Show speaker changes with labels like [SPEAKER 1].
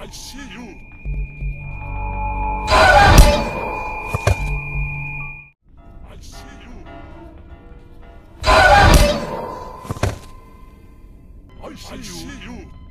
[SPEAKER 1] I see you. I see you. I see you.